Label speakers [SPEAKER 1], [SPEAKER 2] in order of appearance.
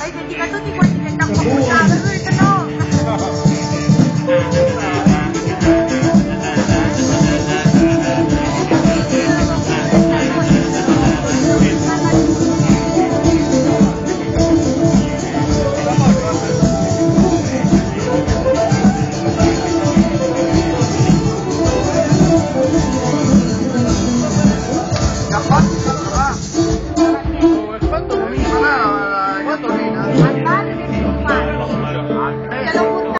[SPEAKER 1] Ay, hindi ka to, di ko tinitang ko. Amén.